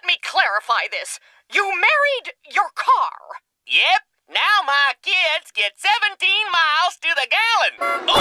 let me clarify this. You married your car. Yep, now my kids get 17 miles to the gallon. Oh,